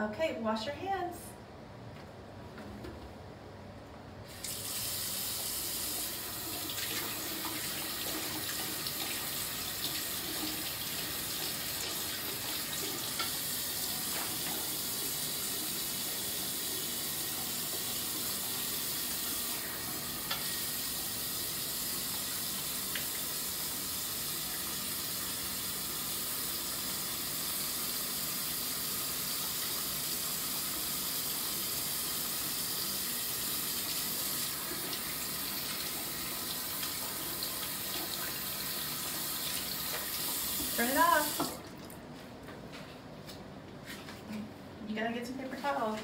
Okay, wash your hands. Turn it off. You gotta get some paper towel.